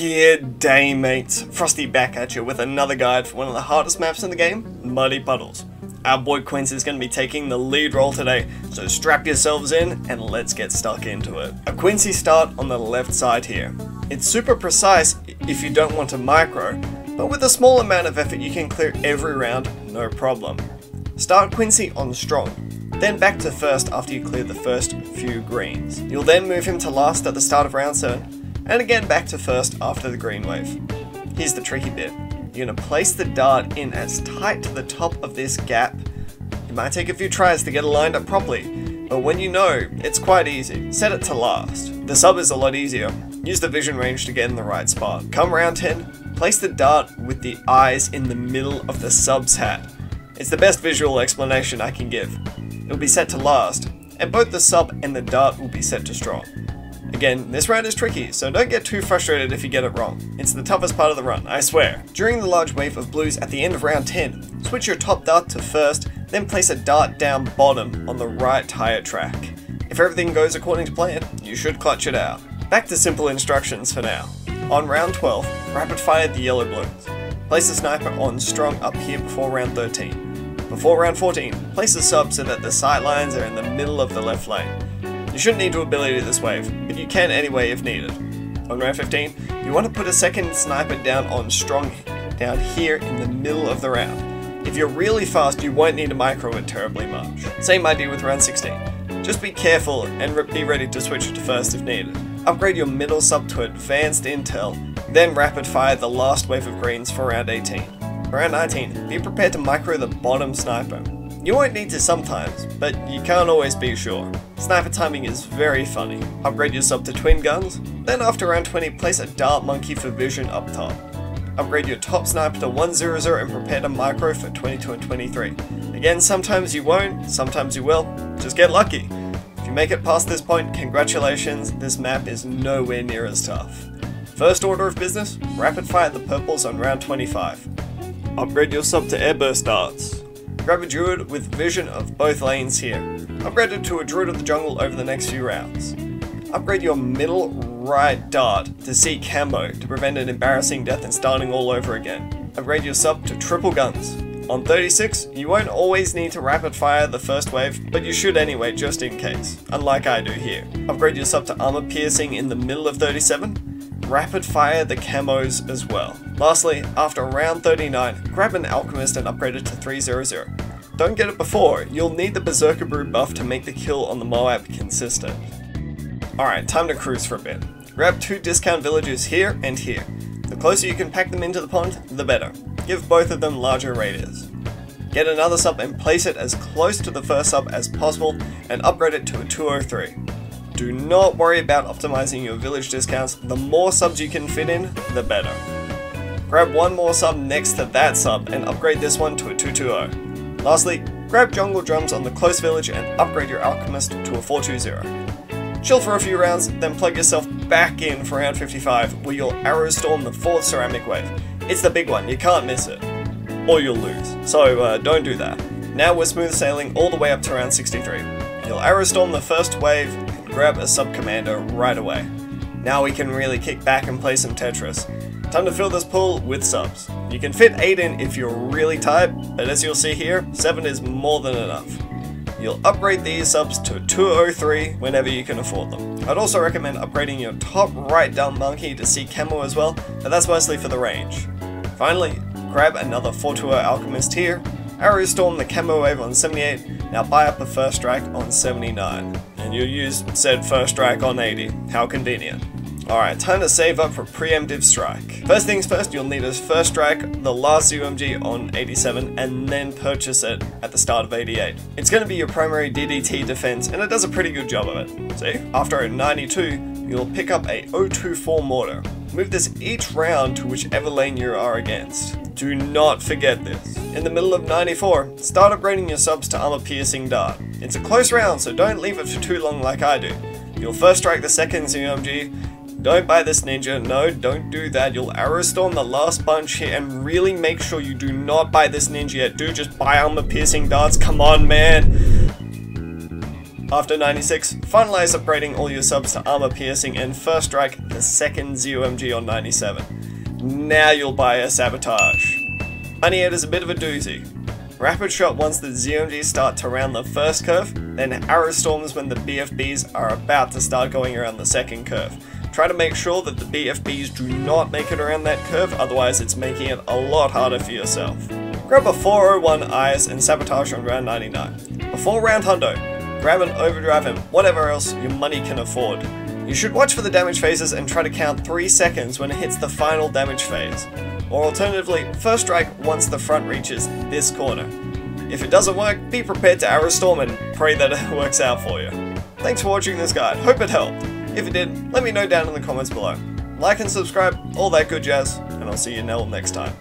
Good day mates, Frosty back at you with another guide for one of the hardest maps in the game, Muddy Puddles. Our boy Quincy is going to be taking the lead role today, so strap yourselves in and let's get stuck into it. A Quincy start on the left side here. It's super precise if you don't want to micro, but with a small amount of effort you can clear every round, no problem. Start Quincy on strong, then back to first after you clear the first few greens. You'll then move him to last at the start of round 7, and again back to first after the green wave. Here's the tricky bit. You're going to place the dart in as tight to the top of this gap. It might take a few tries to get it lined up properly, but when you know, it's quite easy. Set it to last. The sub is a lot easier. Use the vision range to get in the right spot. Come round 10, place the dart with the eyes in the middle of the sub's hat. It's the best visual explanation I can give. It will be set to last, and both the sub and the dart will be set to strong. Again, this round is tricky, so don't get too frustrated if you get it wrong. It's the toughest part of the run, I swear. During the large wave of blues at the end of round 10, switch your top dart to first, then place a dart down bottom on the right tyre track. If everything goes according to plan, you should clutch it out. Back to simple instructions for now. On round 12, rapid fire the yellow balloons. Place the sniper on strong up here before round 13. Before round 14, place the sub so that the sight lines are in the middle of the left lane. You shouldn't need to ability this wave, but you can anyway if needed. On round 15, you want to put a second sniper down on strong down here in the middle of the round. If you're really fast, you won't need to micro it terribly much. Same idea with round 16. Just be careful and be ready to switch to first if needed. Upgrade your middle sub to advanced intel, then rapid fire the last wave of greens for round 18. Round 19, be prepared to micro the bottom sniper. You won't need to sometimes, but you can't always be sure. Sniper timing is very funny. Upgrade your sub to twin guns, then after round 20 place a dart monkey for vision up top. Upgrade your top sniper to 100 and prepare to micro for 22 and 23. Again, sometimes you won't, sometimes you will, just get lucky If you make it past this point, congratulations, this map is nowhere near as tough. First order of business, rapid fire the purples on round 25. Upgrade your sub to airburst darts. Grab a druid with vision of both lanes here. Upgrade it to a druid of the jungle over the next few rounds. Upgrade your middle right dart to see camo to prevent an embarrassing death and starting all over again. Upgrade your sub to triple guns. On 36, you won't always need to rapid fire the first wave, but you should anyway just in case, unlike I do here. Upgrade your sub to armor piercing in the middle of 37, rapid fire the camos as well. Lastly, after round 39, grab an alchemist and upgrade it to 300. Don't get it before, you'll need the Berserker Brew buff to make the kill on the Moab consistent. Alright, time to cruise for a bit. Grab two discount villages here and here. The closer you can pack them into the pond, the better. Give both of them larger radius. Get another sub and place it as close to the first sub as possible and upgrade it to a 203. Do not worry about optimizing your village discounts, the more subs you can fit in, the better. Grab one more sub next to that sub and upgrade this one to a 220. Lastly, grab jungle drums on the close village and upgrade your alchemist to a 420. Chill for a few rounds, then plug yourself back in for round 55 where you'll arrow storm the 4th ceramic wave. It's the big one, you can't miss it. Or you'll lose, so uh, don't do that. Now we're smooth sailing all the way up to round 63. You'll arrow storm the first wave grab a sub commander right away. Now we can really kick back and play some Tetris. Time to fill this pool with subs. You can fit 8 in if you're really tight, but as you'll see here, 7 is more than enough. You'll upgrade these subs to 203 whenever you can afford them. I'd also recommend upgrading your top right dart monkey to see camo as well, but that's mostly for the range. Finally, grab another 420 Alchemist here, Arrow Storm the camo wave on 78, now buy up a first strike on 79. And you'll use said first strike on 80, how convenient. Alright, time to save up for preemptive strike. First things first, you'll need a first strike, the last ZOMG on 87, and then purchase it at the start of 88. It's going to be your primary DDT defense, and it does a pretty good job of it. See, after a 92, you'll pick up a 024 mortar. Move this each round to whichever lane you are against. Do not forget this. In the middle of 94, start upgrading your subs to armor piercing dart. It's a close round, so don't leave it for too long like I do. You'll first strike the second ZOMG, don't buy this ninja, no, don't do that. You'll arrow storm the last bunch here and really make sure you do not buy this ninja yet. Do just buy armor piercing darts, come on man. After 96, finalize upgrading all your subs to armor piercing and first strike the second ZOMG on 97. Now you'll buy a sabotage. 98 is a bit of a doozy. Rapid shot once the ZOMGs start to round the first curve, then arrow storms when the BFBs are about to start going around the second curve. Try to make sure that the BFBs do not make it around that curve, otherwise it's making it a lot harder for yourself. Grab a 401 eyes and sabotage on round 99. Before round hundo, grab an overdrive and whatever else your money can afford. You should watch for the damage phases and try to count 3 seconds when it hits the final damage phase. Or alternatively, first strike once the front reaches this corner. If it doesn't work, be prepared to arrow storm and pray that it works out for you. Thanks for watching this guide, hope it helped. If it did, let me know down in the comments below. Like and subscribe, all that good jazz, and I'll see you now next time.